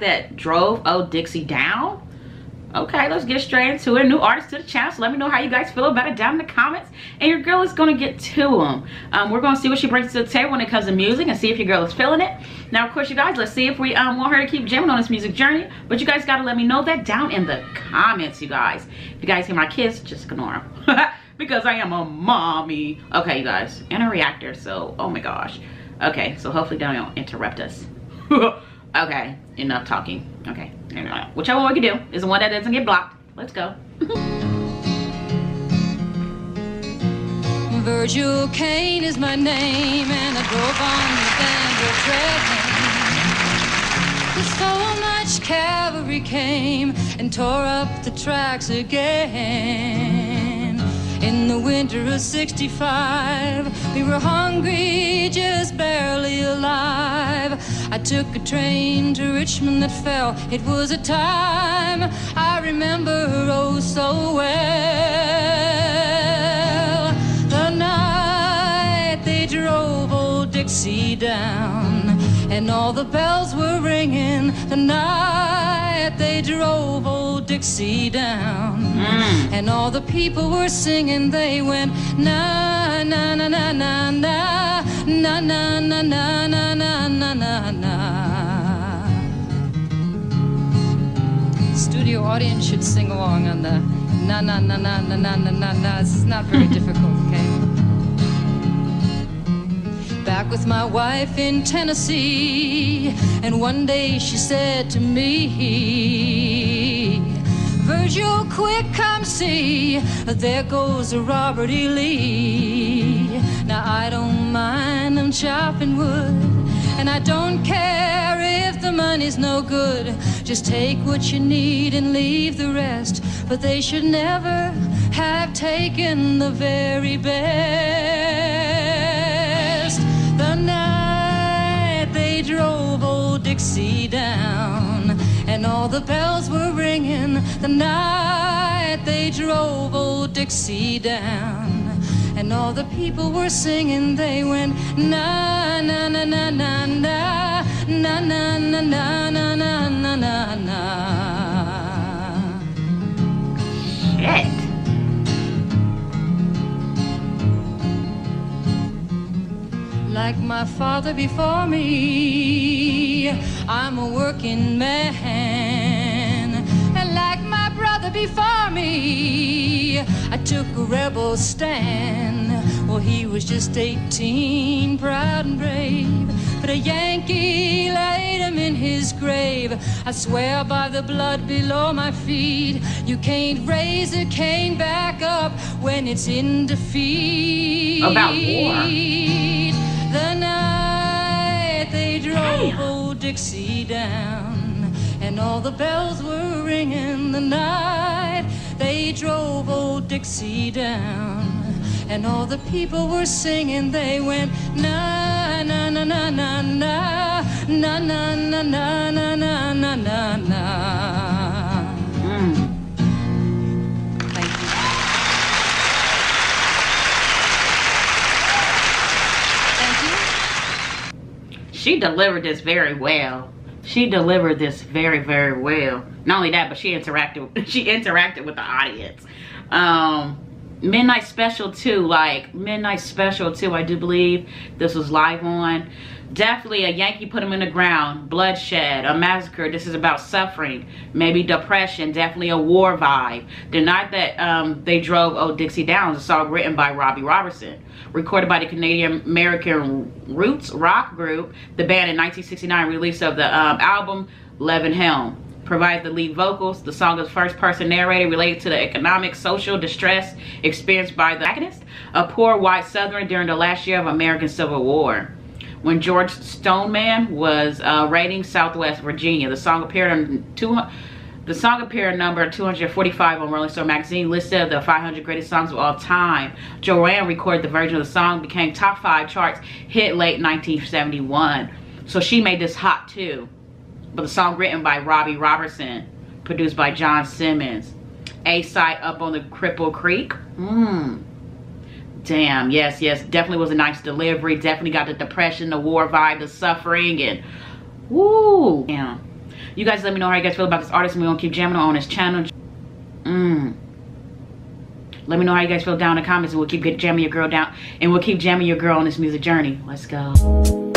that drove Oh Dixie down? Okay, let's get straight into it. New artist to the channel, so let me know how you guys feel about it down in the comments. And your girl is gonna get to them. Um, we're gonna see what she brings to the table when it comes to music and see if your girl is feeling it. Now, of course, you guys, let's see if we um, want her to keep jamming on this music journey. But you guys gotta let me know that down in the comments, you guys. If you guys hear my kids, just ignore them. because I am a mommy. Okay, you guys, and a reactor, so, oh my gosh. Okay, so hopefully don't interrupt us. okay, enough talking. Okay, whichever one we can do is the one that doesn't get blocked. Let's go. Virgil Caine is my name and I drove on the train. So much cavalry came and tore up the tracks again. In the winter of 65, we were hungry, just barely alive. I took a train to Richmond that fell. It was a time I remember oh so well. The night they drove old Dixie down, and all the bells were ringing. The night they drove old Dixie down. Mm. And all the people were singing, they went na na na na na na na na na na na na na na na. Studio audience should sing along on the na na na na na na na na na. It's not very difficult, okay? Back with my wife in Tennessee, and one day she said to me. Quick, come see. There goes a Robert E. Lee. Now, I don't mind them chopping wood, and I don't care if the money's no good. Just take what you need and leave the rest. But they should never have taken the very best. The night they drove old Dixie down and all the bells were ringing the night they drove old Dixie down. And all the people were singing, they went na na na na na na na na na na na na na na na. Shit. Like my father before me, I'm a working man. And like my brother before me, I took a rebel stand. Well, he was just 18, proud and brave. But a Yankee laid him in his grave. I swear by the blood below my feet, you can't raise a Caine back up when it's in defeat. About war the night they drove Damn. old Dixie down, and all the bells were ringing the night they drove old Dixie down, and all the people were singing. They went na na na na na na na na na na na na na na na. Mm. she delivered this very well. She delivered this very, very well. Not only that, but she interacted she interacted with the audience. Um Midnight Special 2, like Midnight Special 2, I do believe this was live on. Definitely a Yankee put him in the ground, bloodshed, a massacre. This is about suffering, maybe depression, definitely a war vibe. The night that um, they drove Oh Dixie Down, a song written by Robbie Robertson, recorded by the Canadian American Roots rock group. The band in 1969 release of the um, album Levon Helm provides the lead vocals. The song is first person narrated related to the economic, social distress experienced by the agonist, a poor white Southern during the last year of American Civil War. When George Stoneman was uh, raiding Southwest Virginia, the song appeared on 200. The song appeared number 245 on Rolling Stone magazine, listed the 500 greatest songs of all time. Joanne recorded the version of the song, became top five charts, hit late 1971. So she made this hot too but the song written by Robbie Robertson, produced by John Simmons. A-side up on the Cripple Creek. Mmm. Damn, yes, yes, definitely was a nice delivery. Definitely got the depression, the war vibe, the suffering, and woo. Yeah. You guys let me know how you guys feel about this artist and we're gonna keep jamming on his channel. Mmm. Let me know how you guys feel down in the comments and we'll keep jamming your girl down and we'll keep jamming your girl on this music journey. Let's go.